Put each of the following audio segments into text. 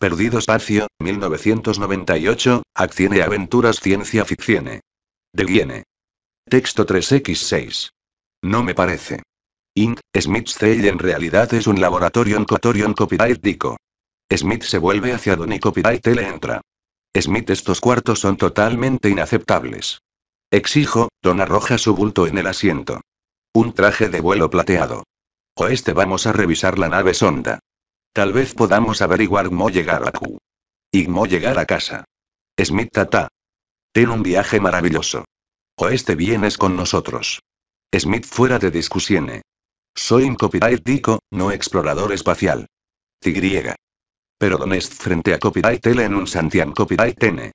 Perdido Espacio, 1998, Acción y Aventuras Ciencia Ficción. De Guiene. Texto 3x6. No me parece. Inc. Smith Cell en realidad es un laboratorio en Cotorion Copyright Dico. Smith se vuelve hacia Don y Copyright le entra. Smith estos cuartos son totalmente inaceptables. Exijo, Don arroja su bulto en el asiento. Un traje de vuelo plateado. Oeste vamos a revisar la nave sonda. Tal vez podamos averiguar cómo llegar a Q. Y cómo llegar a casa. Smith Tata. Ten un viaje maravilloso. Oeste vienes con nosotros. Smith fuera de discusión. Soy un copyright dico, no explorador espacial. Tigriega. Pero Donest frente a copyright L en un Santian copyright N.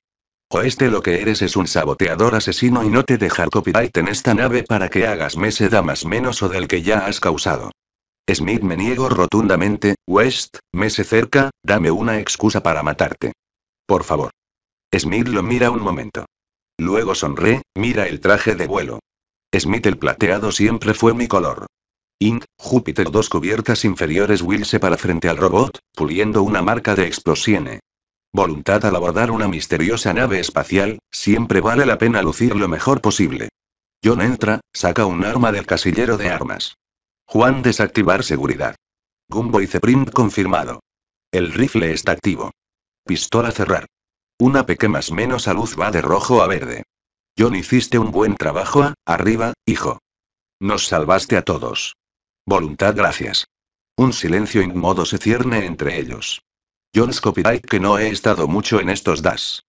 Oeste lo que eres es un saboteador asesino y no te dejar copyright en esta nave para que hagas mese da más menos o del que ya has causado. Smith me niego rotundamente, West, me se cerca, dame una excusa para matarte. Por favor. Smith lo mira un momento. Luego sonríe, mira el traje de vuelo. Smith el plateado siempre fue mi color. Inc. Júpiter dos cubiertas inferiores Will se para frente al robot, puliendo una marca de explosión. Voluntad al abordar una misteriosa nave espacial, siempre vale la pena lucir lo mejor posible. John entra, saca un arma del casillero de armas. Juan desactivar seguridad. Gumbo y Print confirmado. El rifle está activo. Pistola cerrar. Una pequeña más menos a luz va de rojo a verde. John hiciste un buen trabajo, arriba, hijo. Nos salvaste a todos. Voluntad gracias. Un silencio inmodo se cierne entre ellos. John's copyright que no he estado mucho en estos DAS.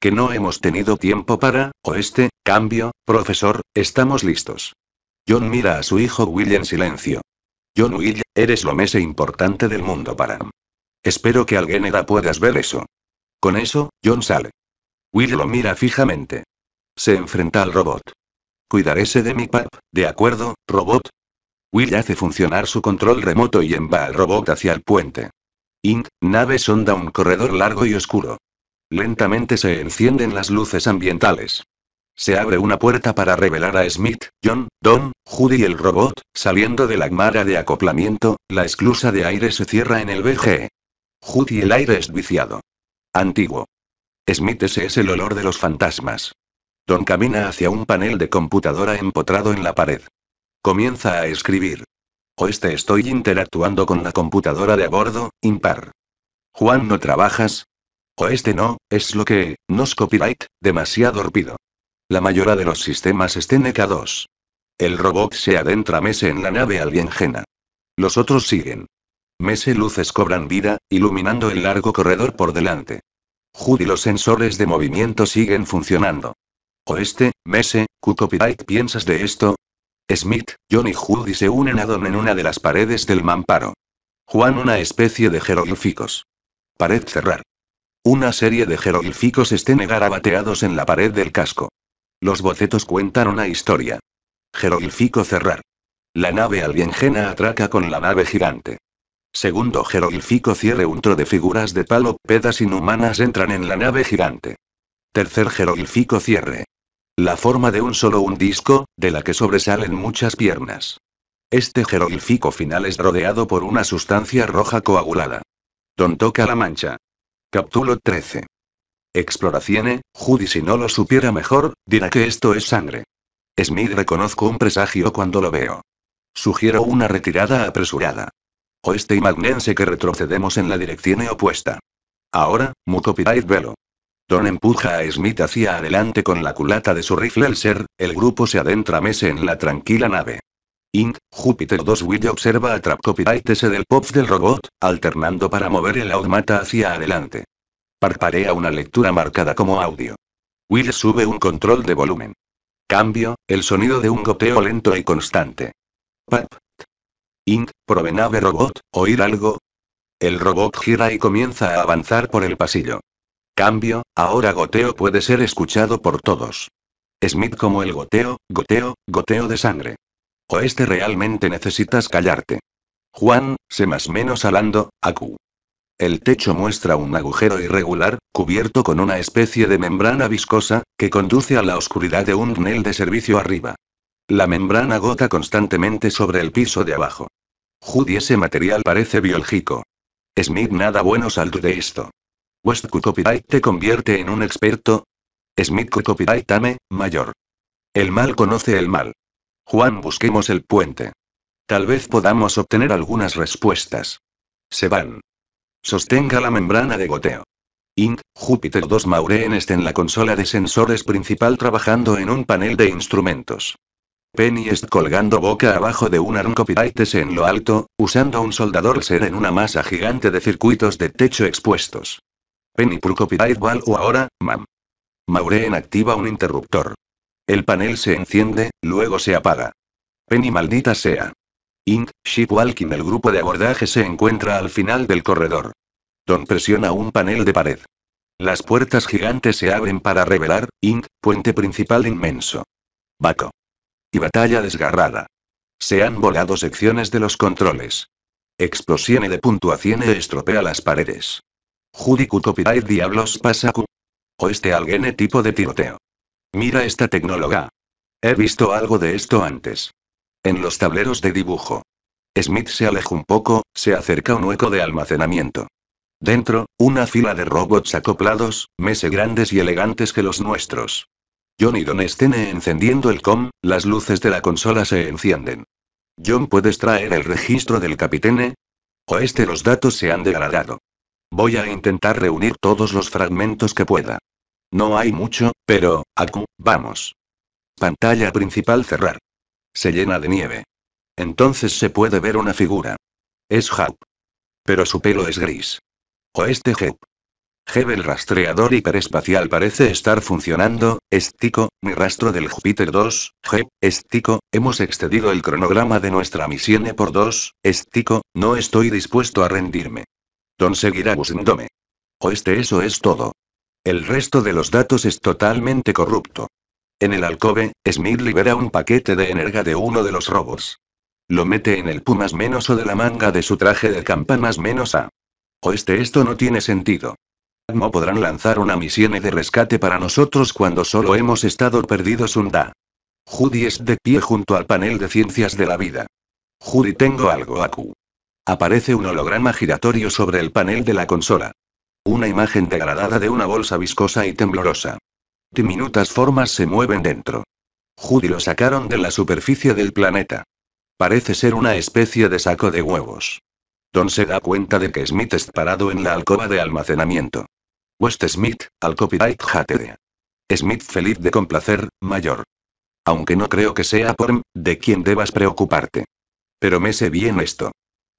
Que no hemos tenido tiempo para, oeste, cambio, profesor, estamos listos. John mira a su hijo Will en silencio. John Will, eres lo más importante del mundo para. Espero que alguien puedas ver eso. Con eso, John sale. Will lo mira fijamente. Se enfrenta al robot. Cuidarése de mi pap, ¿de acuerdo, robot? Will hace funcionar su control remoto y enva al robot hacia el puente. Inc. Nave sonda un corredor largo y oscuro. Lentamente se encienden las luces ambientales. Se abre una puerta para revelar a Smith, John, Don, Judy y el robot, saliendo de la mara de acoplamiento, la esclusa de aire se cierra en el BG. Judy el aire es viciado. Antiguo. Smith es el olor de los fantasmas. Don camina hacia un panel de computadora empotrado en la pared. Comienza a escribir. Oeste estoy interactuando con la computadora de a bordo, impar. Juan no trabajas. Oeste no, es lo que, nos copyright, demasiado orpido. La mayoría de los sistemas estén NK2. El robot se adentra Mese en la nave alienjena. Los otros siguen. Mese luces cobran vida, iluminando el largo corredor por delante. Judy los sensores de movimiento siguen funcionando. Oeste, Mese, copyright piensas de esto? Smith, John y Judy se unen a Don en una de las paredes del mamparo. Juan una especie de jeroglíficos. Pared cerrar. Una serie de jeroglíficos estén garabateados en la pared del casco. Los bocetos cuentan una historia. Jeroglífico cerrar. La nave alienjena atraca con la nave gigante. Segundo jeroglífico cierre un tro de figuras de palo, pedas inhumanas entran en la nave gigante. Tercer jeroglífico cierre. La forma de un solo un disco, de la que sobresalen muchas piernas. Este jeroglífico final es rodeado por una sustancia roja coagulada. Don toca la mancha. Capítulo 13. Exploración, Judy si no lo supiera mejor, dirá que esto es sangre. Smith reconozco un presagio cuando lo veo. Sugiero una retirada apresurada. Oeste y Magnense que retrocedemos en la dirección opuesta. Ahora, Mukopidait velo. Don empuja a Smith hacia adelante con la culata de su rifle el ser, el grupo se adentra mese en la tranquila nave. Inc. Júpiter 2 Will observa a Trapcopyright ese del pop del robot, alternando para mover el automata hacia adelante. Parparea una lectura marcada como audio. Will sube un control de volumen. Cambio, el sonido de un goteo lento y constante. Pap. Inc. Provenave robot, ¿oír algo? El robot gira y comienza a avanzar por el pasillo. Cambio, ahora goteo puede ser escuchado por todos. Smith como el goteo, goteo, goteo de sangre. O este realmente necesitas callarte. Juan, se más menos alando, acu. El techo muestra un agujero irregular, cubierto con una especie de membrana viscosa, que conduce a la oscuridad de un túnel de servicio arriba. La membrana gota constantemente sobre el piso de abajo. Judy ese material parece biológico. Smith nada bueno salto de esto. West Copyright te convierte en un experto. Smith Copyright Tame, mayor. El mal conoce el mal. Juan, busquemos el puente. Tal vez podamos obtener algunas respuestas. Se van. Sostenga la membrana de goteo. Inc. Júpiter 2 Maureen está en la consola de sensores principal trabajando en un panel de instrumentos. Penny está colgando boca abajo de un arm copyright en lo alto, usando un soldador ser en una masa gigante de circuitos de techo expuestos. Penny Pull Copyright o ahora, mam. Maureen activa un interruptor. El panel se enciende, luego se apaga. Penny maldita sea. Inc. Shipwalking el grupo de abordaje se encuentra al final del corredor. Don presiona un panel de pared. Las puertas gigantes se abren para revelar, Inc. Puente principal inmenso. Baco. Y batalla desgarrada. Se han volado secciones de los controles. Explosión de puntuación estropea las paredes. Judy copyright diablos pasa O este alguien tipo de tiroteo. Mira esta tecnología. He visto algo de esto antes. En los tableros de dibujo. Smith se aleja un poco, se acerca a un hueco de almacenamiento. Dentro, una fila de robots acoplados, mese grandes y elegantes que los nuestros. John y Don estén encendiendo el com, las luces de la consola se encienden. John, ¿puedes traer el registro del capitene? O este los datos se han degradado. Voy a intentar reunir todos los fragmentos que pueda. No hay mucho, pero, acu, vamos. Pantalla principal cerrar. Se llena de nieve. Entonces se puede ver una figura. Es Haup. Pero su pelo es gris. O este Haup. Jeb el rastreador hiperespacial parece estar funcionando, estico, mi rastro del Júpiter 2, Jeb, estico, hemos excedido el cronograma de nuestra misión E por 2, estico, no estoy dispuesto a rendirme. Don seguirá buscándome. O este eso es todo. El resto de los datos es totalmente corrupto. En el alcobe, Smith libera un paquete de energía de uno de los robots. Lo mete en el pumas menos o de la manga de su traje de campanas menos A. O este esto no tiene sentido. No podrán lanzar una misión de rescate para nosotros cuando solo hemos estado perdidos un da. Judy es de pie junto al panel de ciencias de la vida. Judy tengo algo, Aku. Aparece un holograma giratorio sobre el panel de la consola. Una imagen degradada de una bolsa viscosa y temblorosa. Diminutas formas se mueven dentro. Judy lo sacaron de la superficie del planeta. Parece ser una especie de saco de huevos. Don se da cuenta de que Smith está parado en la alcoba de almacenamiento. West Smith, al copyright HTD. Smith feliz de complacer, mayor. Aunque no creo que sea por de quien debas preocuparte. Pero me sé bien esto.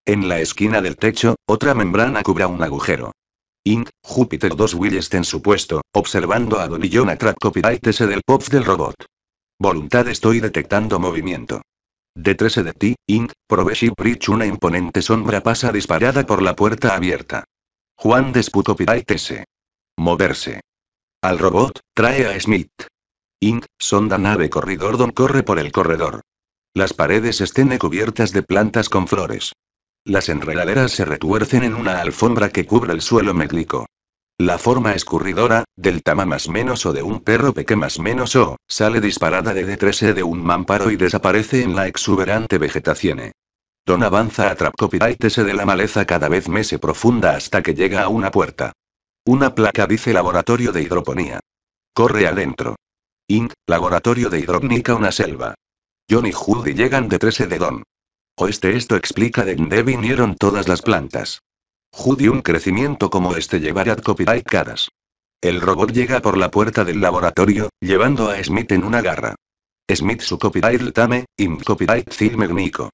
En la esquina del techo, otra membrana cubra un agujero. Inc. Júpiter 2 Will en su puesto, observando a Don y John Track Copyright S del pop del robot. Voluntad estoy detectando movimiento. Detrás de ti, Inc. Proveship Bridge una imponente sombra pasa disparada por la puerta abierta. Juan Desput Copyright S. Moverse. Al robot, trae a Smith. Inc. Sonda nave corredor Don corre por el corredor. Las paredes estén cubiertas de plantas con flores. Las enredaderas se retuercen en una alfombra que cubre el suelo métrico. La forma escurridora, del tama más menos o de un perro peque más menos o, sale disparada de D3 de un mamparo y desaparece en la exuberante vegetación. Don avanza a Trap Copyright S de la maleza cada vez más profunda hasta que llega a una puerta. Una placa dice Laboratorio de Hidroponía. Corre adentro. Inc. Laboratorio de Hidrónica una selva. John y Judy llegan de 13 de Don. Oeste esto explica de dónde vinieron todas las plantas. Judy un crecimiento como este llevará copyright caras. El robot llega por la puerta del laboratorio, llevando a Smith en una garra. Smith su copyright tame, im copyright magnico.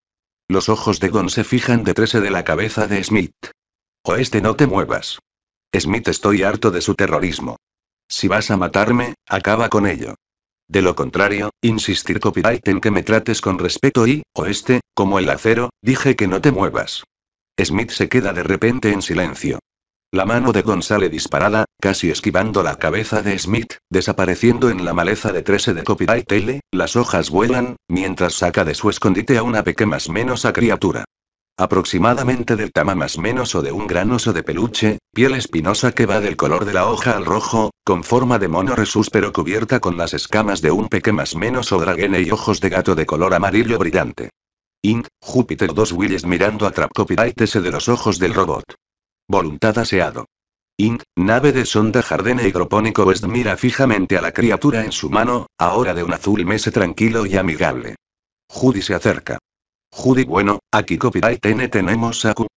Los ojos de Gon se fijan detrás de la cabeza de Smith. Oeste no te muevas. Smith estoy harto de su terrorismo. Si vas a matarme, acaba con ello. De lo contrario, insistir copyright en que me trates con respeto y, oeste, como el acero, dije que no te muevas. Smith se queda de repente en silencio. La mano de González disparada, casi esquivando la cabeza de Smith, desapareciendo en la maleza de 13 de copyright L, las hojas vuelan, mientras saca de su escondite a una pequeña más menos a criatura. Aproximadamente del tamaño más menos o de un gran oso de peluche, piel espinosa que va del color de la hoja al rojo, con forma de mono resus pero cubierta con las escamas de un peque más menos o draguene y ojos de gato de color amarillo brillante. Inc. Júpiter 2 Willis mirando a Trap de los ojos del robot. Voluntad aseado. Inc., nave de sonda jardín hidropónico West mira fijamente a la criatura en su mano, ahora de un azul mese tranquilo y amigable. Judy se acerca. Judy, bueno, aquí copyright N tenemos Q.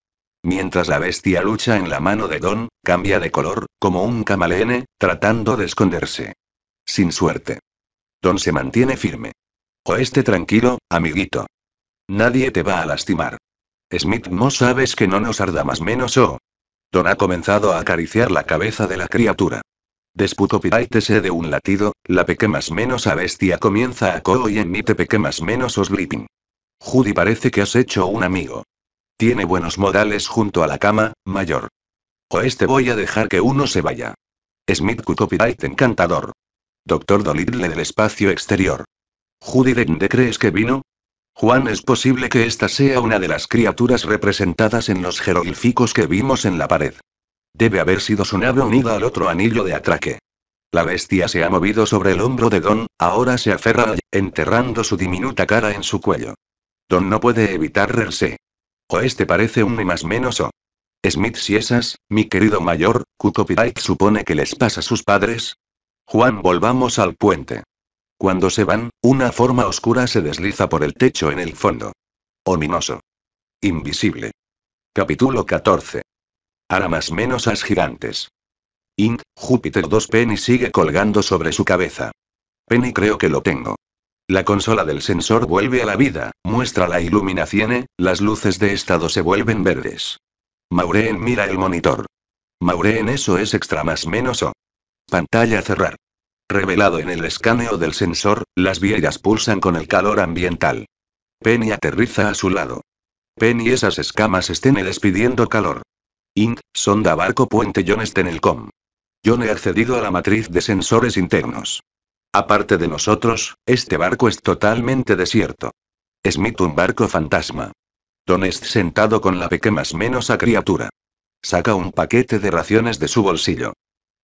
Mientras la bestia lucha en la mano de Don, cambia de color, como un camaleone, tratando de esconderse. Sin suerte. Don se mantiene firme. O esté tranquilo, amiguito. Nadie te va a lastimar. Smith, no sabes que no nos arda más menos o. Don ha comenzado a acariciar la cabeza de la criatura. Después de un latido, la más menos a bestia comienza a co y emite más menos o sleeping. Judy parece que has hecho un amigo. Tiene buenos modales junto a la cama, mayor. O este voy a dejar que uno se vaya. Smith copyright encantador. Doctor Dolittle del espacio exterior. Judy ¿de crees que vino? Juan, es posible que esta sea una de las criaturas representadas en los jeroglíficos que vimos en la pared. Debe haber sido su nave unida al otro anillo de atraque. La bestia se ha movido sobre el hombro de Don, ahora se aferra, enterrando su diminuta cara en su cuello. No puede evitar reírse. O este parece un ni más menos o. Smith si esas, mi querido mayor, Copyright supone que les pasa a sus padres. Juan, volvamos al puente. Cuando se van, una forma oscura se desliza por el techo en el fondo. Ominoso. Invisible. Capítulo 14. Aramas menos as gigantes. Inc. Júpiter 2 Penny sigue colgando sobre su cabeza. Penny creo que lo tengo. La consola del sensor vuelve a la vida, muestra la iluminación, las luces de estado se vuelven verdes. Maureen mira el monitor. Maureen eso es extra más menos o. Pantalla cerrar. Revelado en el escaneo del sensor, las vieiras pulsan con el calor ambiental. Penny aterriza a su lado. Penny esas escamas estén despidiendo calor. Inc., sonda barco puente John Stenelcom. John he accedido a la matriz de sensores internos. Aparte de nosotros, este barco es totalmente desierto. Smith un barco fantasma. Don est sentado con la pequeña menos a criatura. Saca un paquete de raciones de su bolsillo.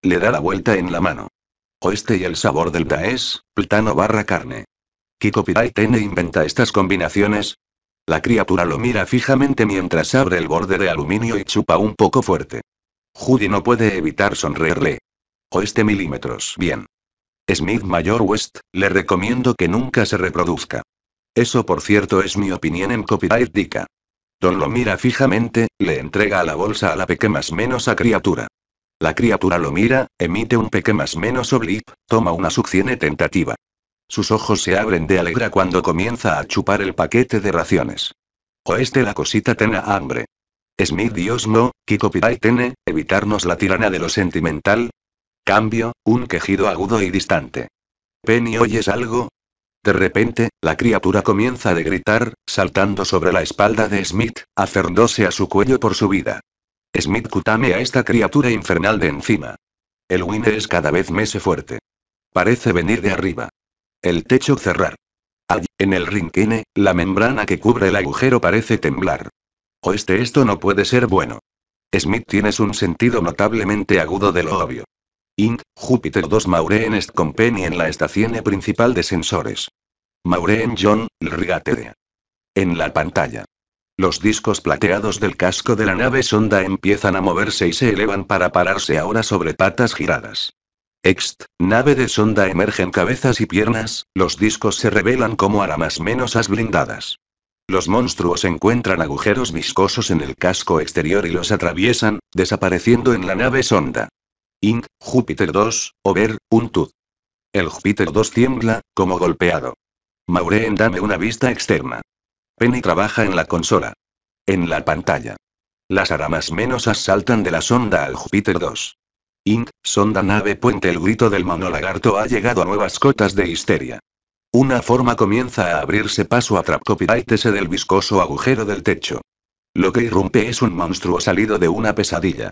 Le da la vuelta en la mano. Oeste y el sabor del daes, plátano barra carne. Kiko Piraitene inventa estas combinaciones. La criatura lo mira fijamente mientras abre el borde de aluminio y chupa un poco fuerte. Judy no puede evitar sonreírle. Oeste milímetros. Bien. Smith Mayor West, le recomiendo que nunca se reproduzca. Eso por cierto es mi opinión en copyright Dika. Don lo mira fijamente, le entrega la bolsa a la pequeña menos a criatura. La criatura lo mira, emite un peque más menos oblip, toma una succión tentativa. Sus ojos se abren de alegra cuando comienza a chupar el paquete de raciones. O este la cosita tenga hambre. Smith Dios no, Kiko tene, evitarnos la tirana de lo sentimental. Cambio, un quejido agudo y distante. Penny, ¿oyes algo? De repente, la criatura comienza a gritar, saltando sobre la espalda de Smith, aferrándose a su cuello por su vida. Smith cutame a esta criatura infernal de encima. El winner es cada vez más fuerte. Parece venir de arriba. El techo cerrar. Allí, en el rinquine, la membrana que cubre el agujero parece temblar. O este esto no puede ser bueno. Smith tienes un sentido notablemente agudo de lo obvio. Inc. Júpiter 2 Maureen Est Company en la estación principal de sensores. Maureen John, Rigatere. En la pantalla. Los discos plateados del casco de la nave sonda empiezan a moverse y se elevan para pararse ahora sobre patas giradas. Ext, nave de sonda emergen cabezas y piernas, los discos se revelan como aramas menos as blindadas. Los monstruos encuentran agujeros viscosos en el casco exterior y los atraviesan, desapareciendo en la nave sonda. Inc., Júpiter 2, Over, un tuz. El Júpiter 2 tiembla, como golpeado. Maureen dame una vista externa. Penny trabaja en la consola. En la pantalla. Las aramas menos saltan de la sonda al Júpiter 2. Inc., sonda nave puente el grito del monolagarto ha llegado a nuevas cotas de histeria. Una forma comienza a abrirse paso a ese del viscoso agujero del techo. Lo que irrumpe es un monstruo salido de una pesadilla.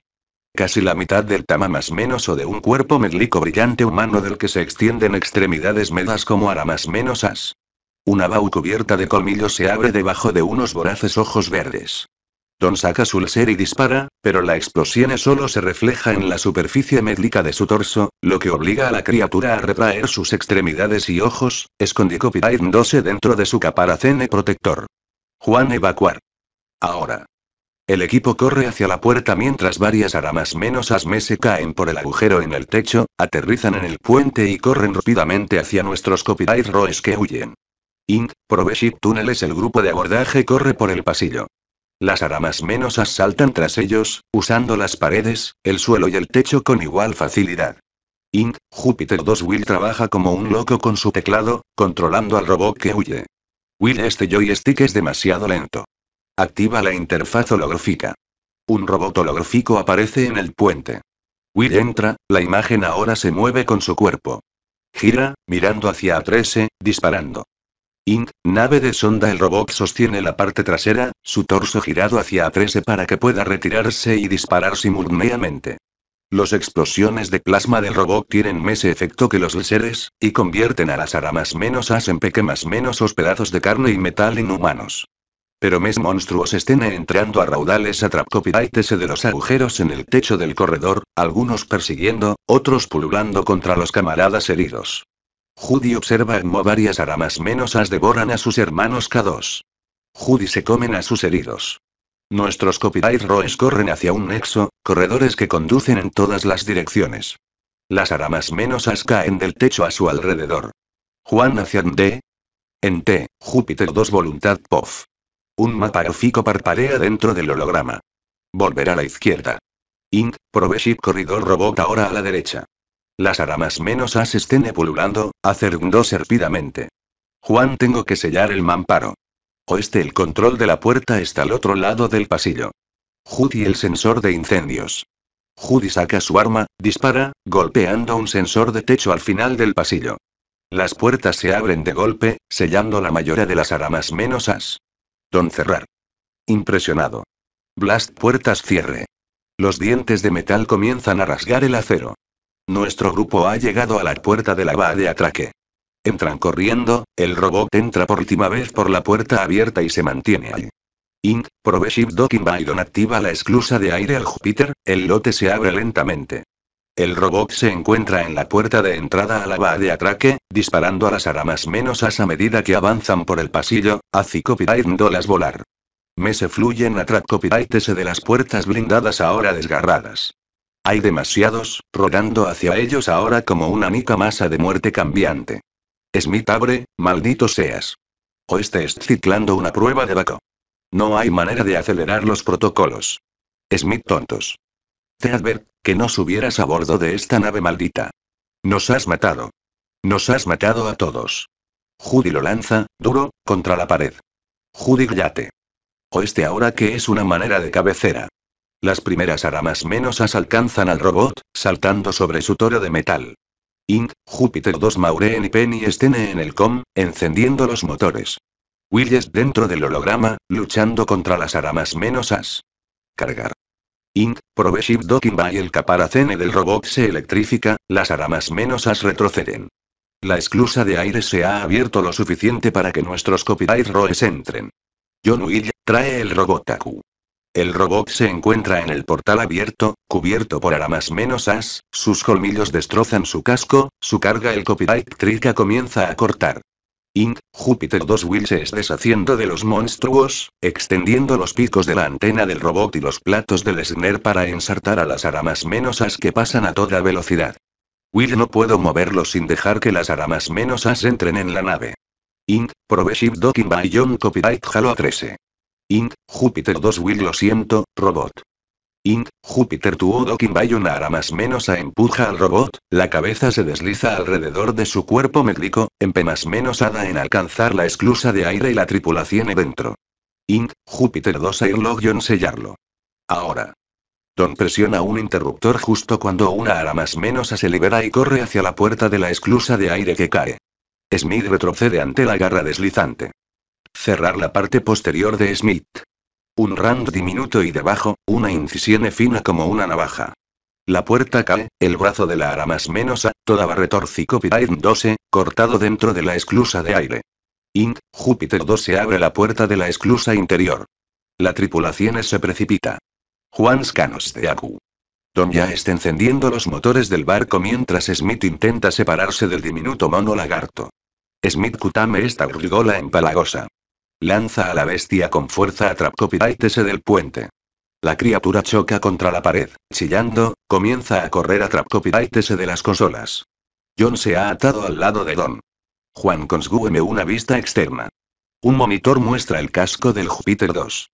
Casi la mitad del tamaño menos o de un cuerpo medlico brillante humano del que se extienden extremidades medas como aramas menos as. Una bau cubierta de colmillos se abre debajo de unos voraces ojos verdes. Don saca su láser y dispara, pero la explosión solo se refleja en la superficie médlica de su torso, lo que obliga a la criatura a retraer sus extremidades y ojos, escondiendo dentro de su caparacene protector. Juan evacuar. Ahora. El equipo corre hacia la puerta mientras varias aramas menos asme se caen por el agujero en el techo, aterrizan en el puente y corren rápidamente hacia nuestros copyright roes que huyen. Inc. Proveship Tunnel el grupo de abordaje corre por el pasillo. Las aramas menos as saltan tras ellos, usando las paredes, el suelo y el techo con igual facilidad. Inc. Júpiter 2 Will trabaja como un loco con su teclado, controlando al robot que huye. Will este joystick es demasiado lento. Activa la interfaz holográfica. Un robot holográfico aparece en el puente. Will entra, la imagen ahora se mueve con su cuerpo. Gira, mirando hacia A13, disparando. Inc., nave de sonda El robot sostiene la parte trasera, su torso girado hacia A13 para que pueda retirarse y disparar simultáneamente. Las explosiones de plasma del robot tienen más efecto que los láseres, y convierten a las aramas menos as en pequeñas menos os pedazos de carne y metal inhumanos. Pero mes monstruos estén entrando a raudales a trapcopirítese de los agujeros en el techo del corredor, algunos persiguiendo, otros pululando contra los camaradas heridos. Judy observa cómo varias aramas menos as devoran a sus hermanos K2. Judy se comen a sus heridos. Nuestros copyright roes corren hacia un nexo, corredores que conducen en todas las direcciones. Las aramas menos as caen del techo a su alrededor. Juan hacia D. En T, Júpiter 2 Voluntad POF. Un mapa gráfico parpadea dentro del holograma. Volver a la izquierda. Inc. Proveship Corridor Robot ahora a la derecha. Las aramas menos as estén pululando, dos serpidamente. Juan tengo que sellar el mamparo. Oeste el control de la puerta está al otro lado del pasillo. Judy el sensor de incendios. Judy saca su arma, dispara, golpeando un sensor de techo al final del pasillo. Las puertas se abren de golpe, sellando la mayoría de las aramas menos as. Don cerrar. Impresionado. Blast puertas cierre. Los dientes de metal comienzan a rasgar el acero. Nuestro grupo ha llegado a la puerta de la va de atraque. Entran corriendo, el robot entra por última vez por la puerta abierta y se mantiene ahí. Inc. Proveship Docking Bydon activa la esclusa de aire al Júpiter, el lote se abre lentamente. El robot se encuentra en la puerta de entrada a la va de atraque, disparando a las aramas menos a medida que avanzan por el pasillo, hacia las volar. Me se fluyen a S de las puertas blindadas ahora desgarradas. Hay demasiados, rodando hacia ellos ahora como una mica masa de muerte cambiante. Smith abre, maldito seas. O este es ciclando una prueba de vaco. No hay manera de acelerar los protocolos. Smith tontos. Te advert, que no subieras a bordo de esta nave maldita. Nos has matado. Nos has matado a todos. Judy lo lanza, duro, contra la pared. Judy yate. O este ahora que es una manera de cabecera. Las primeras aramas menos as alcanzan al robot, saltando sobre su toro de metal. Inc., Júpiter 2 Maureen y Penny estén en el com, encendiendo los motores. Willis dentro del holograma, luchando contra las aramas menos as. Cargar. Inc., Proveship Docking by el caparacene del robot se electrifica, las aramas menos as retroceden. La esclusa de aire se ha abierto lo suficiente para que nuestros copyright roes entren. John Will, trae el robot Aku. El robot se encuentra en el portal abierto, cubierto por aramas menos as, sus colmillos destrozan su casco, su carga el copyright trica comienza a cortar. Inc. Júpiter 2 Will se es deshaciendo de los monstruos, extendiendo los picos de la antena del robot y los platos del Sner para ensartar a las aramas menos as que pasan a toda velocidad. Will no puedo moverlo sin dejar que las aramas menos as entren en la nave. Inc. Proveship Docking by John Copyright Halo 13. Inc. Júpiter 2 Will lo siento, robot. Inc. Júpiter by una aramas menos a empuja al robot, la cabeza se desliza alrededor de su cuerpo médico, empenas menos ada en alcanzar la esclusa de aire y la tripulación dentro. Inc. Júpiter 2 Airlock sellarlo. Ahora. Don presiona un interruptor justo cuando una aramas menos a se libera y corre hacia la puerta de la esclusa de aire que cae. Smith retrocede ante la garra deslizante. Cerrar la parte posterior de Smith. Un rand diminuto y debajo, una incisión fina como una navaja. La puerta cae, el brazo de la aramas menos a, toda retorcico 12, cortado dentro de la esclusa de aire. Inc. Júpiter 2 se abre la puerta de la esclusa interior. La tripulación se precipita. Juan Scanos de Aku. Don ya está encendiendo los motores del barco mientras Smith intenta separarse del diminuto mono lagarto. Smith Kutame esta en empalagosa. Lanza a la bestia con fuerza a S del puente. La criatura choca contra la pared, chillando, comienza a correr a trap copyright S de las consolas. John se ha atado al lado de Don. Juan consgúeme una vista externa. Un monitor muestra el casco del Júpiter 2.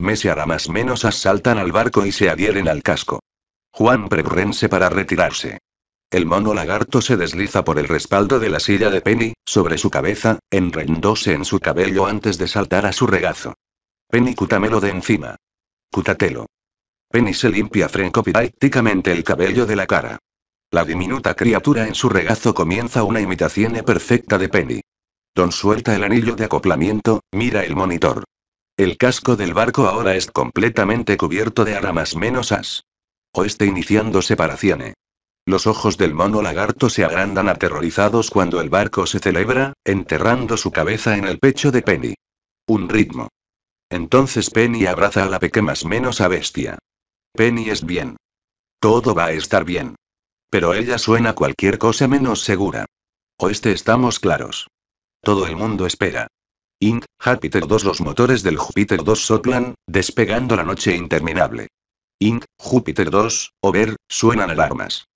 Messi más menos asaltan al barco y se adhieren al casco. Juan preprense para retirarse. El mono lagarto se desliza por el respaldo de la silla de Penny, sobre su cabeza, enredóse en su cabello antes de saltar a su regazo. Penny cutamelo de encima. Cutatelo. Penny se limpia frencopidíticamente el cabello de la cara. La diminuta criatura en su regazo comienza una imitación perfecta de Penny. Don suelta el anillo de acoplamiento, mira el monitor. El casco del barco ahora es completamente cubierto de aramas menos as. Oeste iniciando separación. Los ojos del mono lagarto se agrandan aterrorizados cuando el barco se celebra, enterrando su cabeza en el pecho de Penny. Un ritmo. Entonces Penny abraza a la pequeña menos a bestia. Penny es bien. Todo va a estar bien. Pero ella suena cualquier cosa menos segura. Oeste estamos claros. Todo el mundo espera. Inc. Júpiter 2 Los motores del Júpiter 2 soplan, despegando la noche interminable. Inc. Júpiter 2, Over, suenan alarmas.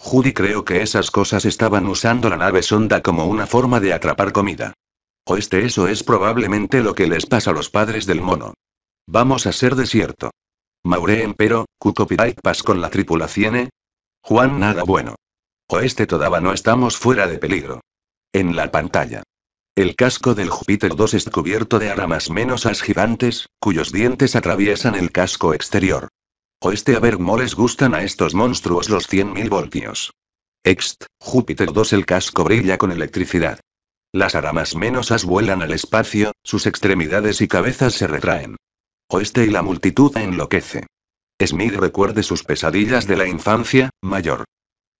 Judy creo que esas cosas estaban usando la nave sonda como una forma de atrapar comida. Oeste eso es probablemente lo que les pasa a los padres del mono. Vamos a ser desierto. Maureen pero, Cupidite pas con la tripulación. Juan nada bueno. Oeste todavía no estamos fuera de peligro. En la pantalla. El casco del Júpiter 2 es cubierto de aramas menos as gigantes, cuyos dientes atraviesan el casco exterior. Oeste a ver moles gustan a estos monstruos los 100.000 voltios. Ext, Júpiter 2 el casco brilla con electricidad. Las aramas menos as vuelan al espacio, sus extremidades y cabezas se retraen. Oeste y la multitud enloquece. Smith recuerde sus pesadillas de la infancia, mayor.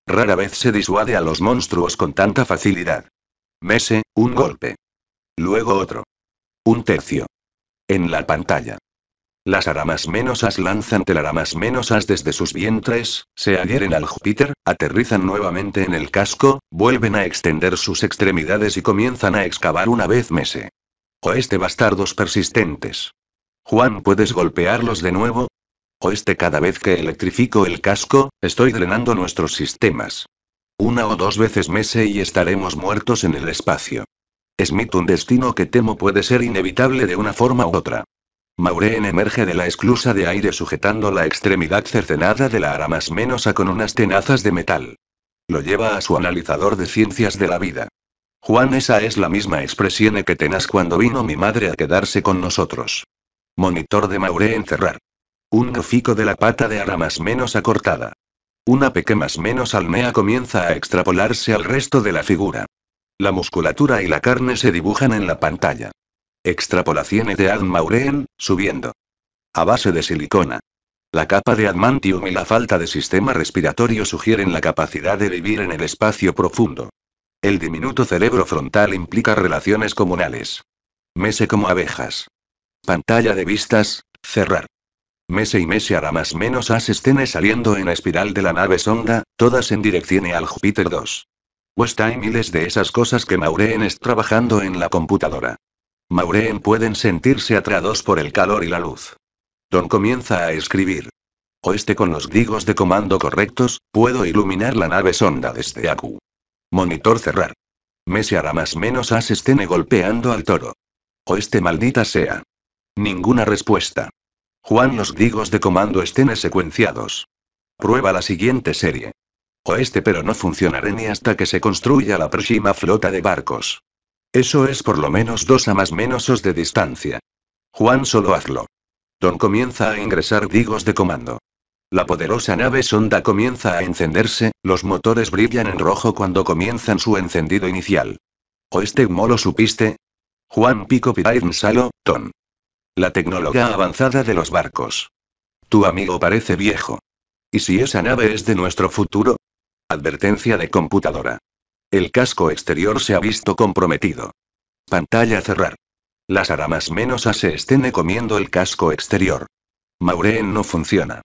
Rara vez se disuade a los monstruos con tanta facilidad. Mese, un golpe. Luego otro. Un tercio. En la pantalla. Las aramas menosas lanzan telaramas menosas desde sus vientres, se adhieren al Júpiter, aterrizan nuevamente en el casco, vuelven a extender sus extremidades y comienzan a excavar una vez Mese. Oeste bastardos persistentes. Juan, ¿puedes golpearlos de nuevo? Oeste cada vez que electrifico el casco, estoy drenando nuestros sistemas. Una o dos veces Mese y estaremos muertos en el espacio. Smith, un destino que temo puede ser inevitable de una forma u otra. Maureen emerge de la esclusa de aire sujetando la extremidad cercenada de la aramas menosa con unas tenazas de metal. Lo lleva a su analizador de ciencias de la vida. Juan, esa es la misma expresión que tenas cuando vino mi madre a quedarse con nosotros. Monitor de Maureen cerrar. Un grafico de la pata de aramas menos acortada. Una pequeña menos almea comienza a extrapolarse al resto de la figura. La musculatura y la carne se dibujan en la pantalla. Extrapolación de Ad Maureen, subiendo. A base de silicona. La capa de admantium y la falta de sistema respiratorio sugieren la capacidad de vivir en el espacio profundo. El diminuto cerebro frontal implica relaciones comunales. Mese como abejas. Pantalla de vistas, cerrar. Mese y Mese hará más menos as estén saliendo en espiral de la nave sonda, todas en dirección al Júpiter 2. Pues hay miles de esas cosas que Maureen es trabajando en la computadora. Maureen pueden sentirse atrados por el calor y la luz. Don comienza a escribir. Oeste con los digos de comando correctos, puedo iluminar la nave sonda desde Aku. Monitor cerrar. Mese hará más menos as estén golpeando al toro. Oeste maldita sea. Ninguna respuesta. Juan los digos de comando estén secuenciados. Prueba la siguiente serie. Oeste pero no funcionará ni hasta que se construya la próxima flota de barcos. Eso es por lo menos dos a más menosos de distancia. Juan solo hazlo. Don comienza a ingresar digos de comando. La poderosa nave sonda comienza a encenderse, los motores brillan en rojo cuando comienzan su encendido inicial. ¿Oeste molo supiste? Juan Pico Pirain Salo, Ton. La tecnología avanzada de los barcos. Tu amigo parece viejo. ¿Y si esa nave es de nuestro futuro? Advertencia de computadora. El casco exterior se ha visto comprometido. Pantalla cerrar. Las aramas menos se estén comiendo el casco exterior. Maureen no funciona.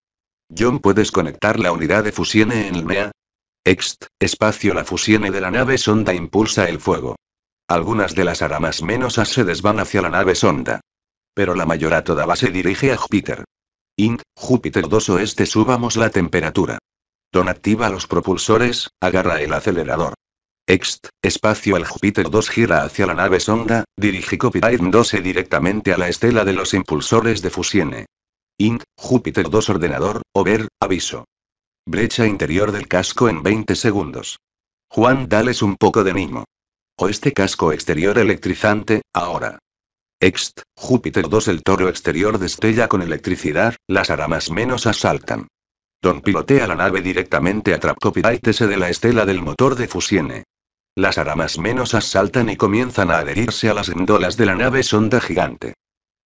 John, ¿puedes conectar la unidad de fusión en el MEA? Ext, espacio la fusión de la nave sonda impulsa el fuego. Algunas de las aramas menos se desvan hacia la nave sonda. Pero la mayora toda se dirige a Júpiter. Int, Júpiter 2 oeste subamos la temperatura. Don activa los propulsores, agarra el acelerador. Ext, espacio el Júpiter 2 gira hacia la nave sonda, dirige Copyright 2 directamente a la estela de los impulsores de fusione. Int, Júpiter 2 ordenador, over, aviso. Brecha interior del casco en 20 segundos. Juan, dales un poco de mimo. O este casco exterior electrizante, ahora. Ext, Júpiter 2 el toro exterior destella con electricidad, las aramas menos asaltan. Don pilotea la nave directamente a Trap de la estela del motor de fusione. Las aramas menos asaltan y comienzan a adherirse a las gondolas de la nave sonda gigante.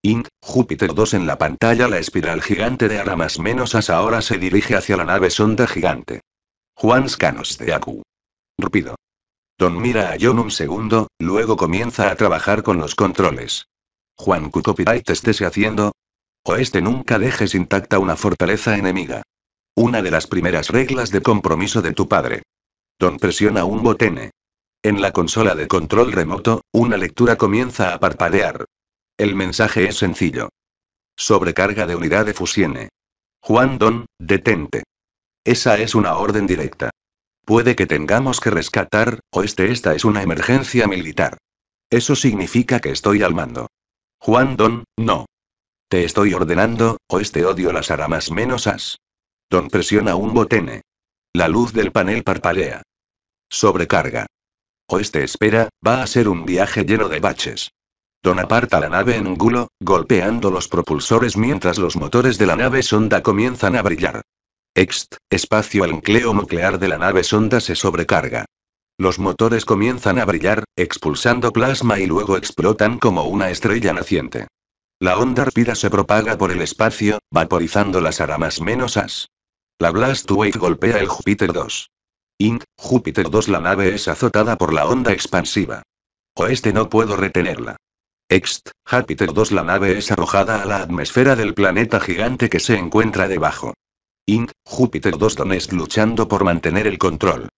Int, Júpiter 2 en la pantalla la espiral gigante de aramas menos ahora se dirige hacia la nave sonda gigante. Juan Scanos de Aku. Rupido. Don mira a John un segundo, luego comienza a trabajar con los controles. Juan Q copyright estése haciendo. Oeste nunca dejes intacta una fortaleza enemiga. Una de las primeras reglas de compromiso de tu padre. Don presiona un botene. En la consola de control remoto, una lectura comienza a parpadear. El mensaje es sencillo. Sobrecarga de unidad de fusione. Juan Don, detente. Esa es una orden directa. Puede que tengamos que rescatar, o este esta es una emergencia militar. Eso significa que estoy al mando. Juan Don, no. Te estoy ordenando, o este odio las aramas menos as. Don presiona un botene. La luz del panel parpadea. Sobrecarga. Oeste espera, va a ser un viaje lleno de baches. Don aparta la nave en gulo, golpeando los propulsores mientras los motores de la nave sonda comienzan a brillar. Ext, espacio el núcleo nuclear de la nave sonda se sobrecarga. Los motores comienzan a brillar, expulsando plasma y luego explotan como una estrella naciente. La onda rápida se propaga por el espacio, vaporizando las aramas menos as. La Blast Wave golpea el Júpiter 2. Int, Júpiter 2 La nave es azotada por la onda expansiva. Oeste no puedo retenerla. Ext, Júpiter 2 La nave es arrojada a la atmósfera del planeta gigante que se encuentra debajo. Int, Júpiter 2 Donest luchando por mantener el control.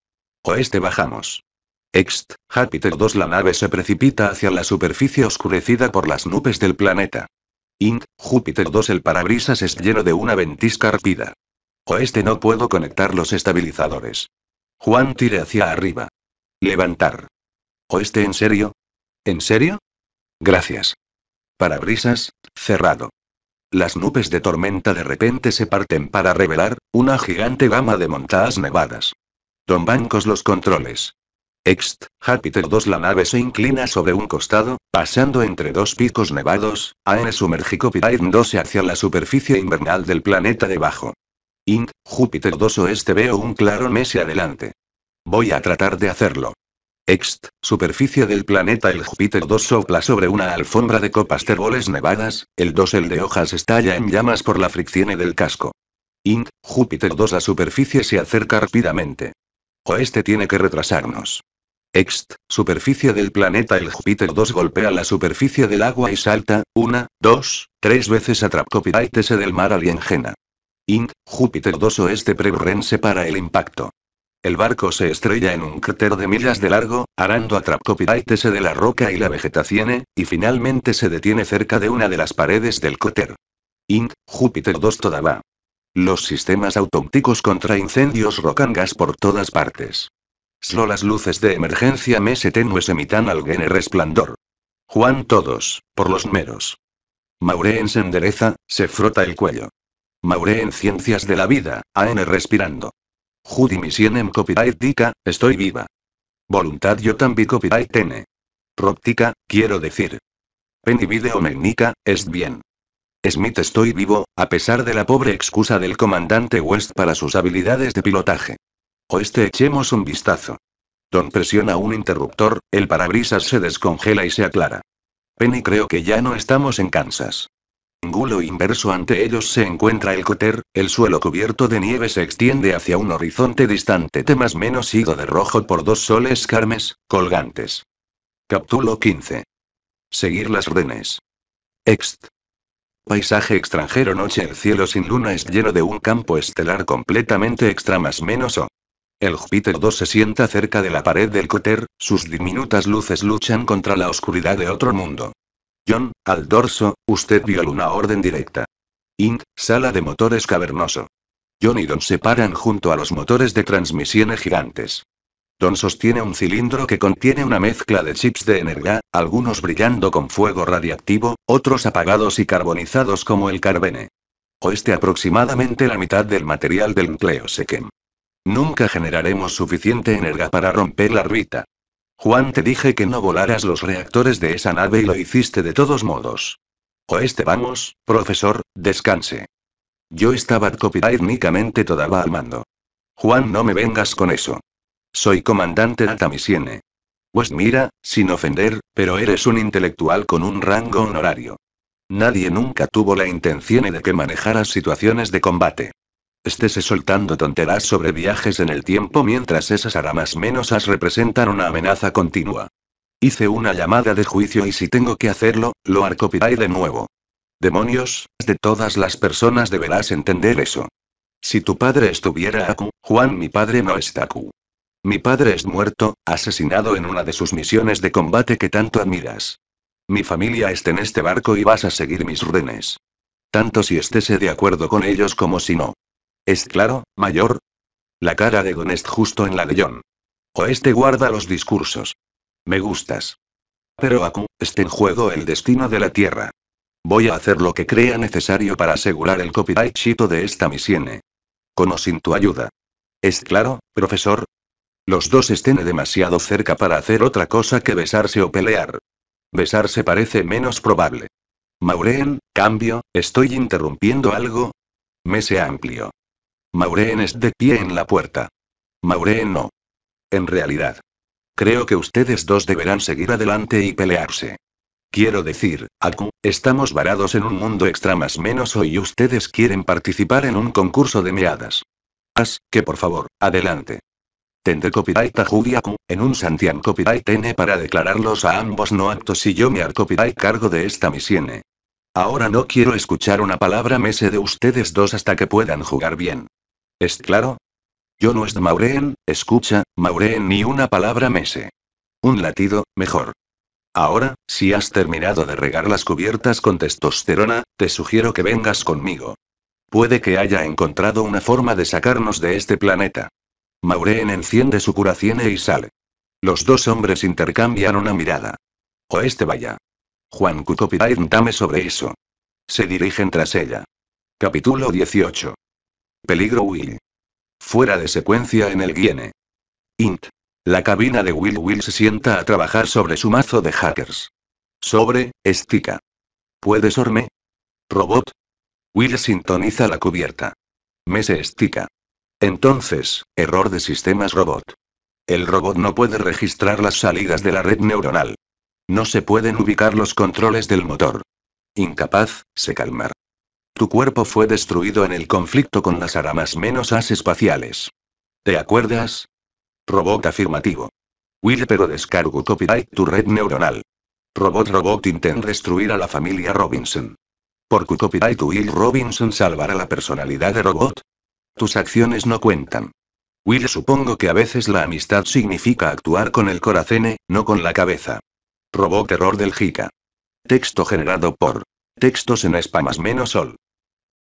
Oeste bajamos. Ext, Júpiter 2 La nave se precipita hacia la superficie oscurecida por las nubes del planeta. Int, Júpiter 2 El parabrisas es lleno de una ventisca arpida. Oeste no puedo conectar los estabilizadores. Juan tire hacia arriba. Levantar. ¿Oeste en serio? ¿En serio? Gracias. Parabrisas, cerrado. Las nubes de tormenta de repente se parten para revelar, una gigante gama de montañas nevadas. Don bancos los controles. Ext, Júpiter 2 La nave se inclina sobre un costado, pasando entre dos picos nevados, AN sumergico Copyright 2 hacia la superficie invernal del planeta debajo. Int, Júpiter 2 oeste veo un claro mes adelante. Voy a tratar de hacerlo. Ext, superficie del planeta El Júpiter 2 sopla sobre una alfombra de copas terboles nevadas, el 2 el de hojas estalla en llamas por la fricción del casco. Int, Júpiter 2 la superficie se acerca rápidamente. Oeste tiene que retrasarnos. Ext, superficie del planeta El Júpiter 2 golpea la superficie del agua y salta, una, dos, tres veces a S del mar aliengena. Int, Júpiter 2 oeste Preburrense para el impacto. El barco se estrella en un cráter de millas de largo, arando a S de la roca y la vegetación, y finalmente se detiene cerca de una de las paredes del cráter. Int, Júpiter 2 toda va. Los sistemas autópticos contra incendios rocan gas por todas partes. Solo las luces de emergencia mese tenues emitan alguien resplandor. Juan todos, por los meros. Maureen se endereza, se frota el cuello. Maure en Ciencias de la Vida, AN respirando. Judy misión en copyright dica, estoy viva. Voluntad yo también copyright N. Próptica, quiero decir. Penny video Megnica, es bien. Smith estoy vivo, a pesar de la pobre excusa del comandante West para sus habilidades de pilotaje. Oeste echemos un vistazo. Don presiona un interruptor, el parabrisas se descongela y se aclara. Penny creo que ya no estamos en Kansas. Ángulo inverso ante ellos se encuentra el cóter, el suelo cubierto de nieve se extiende hacia un horizonte distante temas menos ido de rojo por dos soles carmes, colgantes. Capítulo 15. Seguir las órdenes. Ext. Paisaje extranjero noche el cielo sin luna es lleno de un campo estelar completamente extra más menos o. El Júpiter 2 se sienta cerca de la pared del cóter, sus diminutas luces luchan contra la oscuridad de otro mundo. John, al dorso, usted vio una orden directa. Int, sala de motores cavernoso. John y Don se paran junto a los motores de transmisiones gigantes. Don sostiene un cilindro que contiene una mezcla de chips de energía, algunos brillando con fuego radiactivo, otros apagados y carbonizados como el carbene. Oeste aproximadamente la mitad del material del núcleo Sekem. Nunca generaremos suficiente energía para romper la órbita. Juan te dije que no volaras los reactores de esa nave y lo hiciste de todos modos. Oeste vamos, profesor, descanse. Yo estaba copyright todavía al mando. Juan no me vengas con eso. Soy comandante Atamisiene. Pues mira, sin ofender, pero eres un intelectual con un rango honorario. Nadie nunca tuvo la intención de que manejaras situaciones de combate. Estés soltando tonteras sobre viajes en el tiempo mientras esas aramas menosas representan una amenaza continua. Hice una llamada de juicio y si tengo que hacerlo, lo arcopiré de nuevo. Demonios, de todas las personas deberás entender eso. Si tu padre estuviera aquí, Juan mi padre no está aquí. Mi padre es muerto, asesinado en una de sus misiones de combate que tanto admiras. Mi familia está en este barco y vas a seguir mis renes. Tanto si estése de acuerdo con ellos como si no. ¿Es claro, mayor? La cara de Gonest justo en la de John. Oeste guarda los discursos. Me gustas. Pero Aku, está en juego el destino de la Tierra. Voy a hacer lo que crea necesario para asegurar el copyright chito de esta misión. Con o sin tu ayuda. ¿Es claro, profesor? Los dos estén demasiado cerca para hacer otra cosa que besarse o pelear. Besarse parece menos probable. Maureen, cambio, ¿estoy interrumpiendo algo? Mese amplio. Maureen es de pie en la puerta. Maureen no. En realidad. Creo que ustedes dos deberán seguir adelante y pelearse. Quiero decir, Aku, estamos varados en un mundo extra más menos hoy ustedes quieren participar en un concurso de meadas. As, que por favor, adelante. Tendré copyright a Juliaku, en un Santian copyright N para declararlos a ambos no actos y yo me al copyright cargo de esta misión. Ahora no quiero escuchar una palabra mese de ustedes dos hasta que puedan jugar bien. ¿Es claro? Yo no es Maureen, escucha, Maureen ni una palabra mese. Un latido, mejor. Ahora, si has terminado de regar las cubiertas con testosterona, te sugiero que vengas conmigo. Puede que haya encontrado una forma de sacarnos de este planeta. Maureen enciende su curaciene y sale. Los dos hombres intercambian una mirada. O este vaya. Juan Cupopiraid dame sobre eso. Se dirigen tras ella. Capítulo 18. Peligro Will. Fuera de secuencia en el guiene. Int. La cabina de Will Will se sienta a trabajar sobre su mazo de hackers. Sobre, estica. ¿Puedes orme? Robot. Will sintoniza la cubierta. Me se estica. Entonces, error de sistemas robot. El robot no puede registrar las salidas de la red neuronal. No se pueden ubicar los controles del motor. Incapaz, se calmar. Tu cuerpo fue destruido en el conflicto con las aramas menos as espaciales. ¿Te acuerdas? Robot afirmativo. Will pero descargo copyright tu red neuronal. Robot Robot intenta destruir a la familia Robinson. Por copyright Will Robinson salvará la personalidad de Robot. Tus acciones no cuentan. Will, supongo que a veces la amistad significa actuar con el corazón, no con la cabeza. Robot error del Jika. Texto generado por. Textos en espamas menos sol.